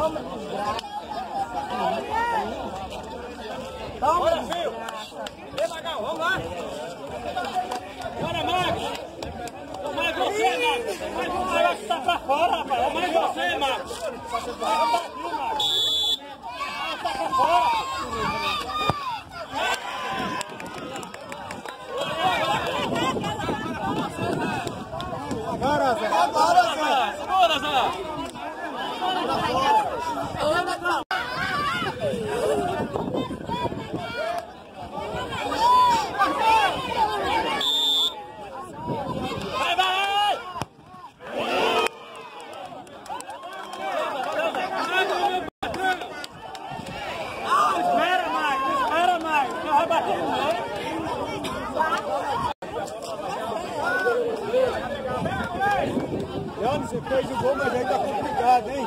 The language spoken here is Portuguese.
Toma desgraça. Toma Bora, filho. Vem, Magal, vamos lá. Bora, Max Mais você, Marcos. Mais você, Max tá pra fora, rapaz. Mais você, Marcos. Leandro, você fez o gol, mas aí tá complicado, hein?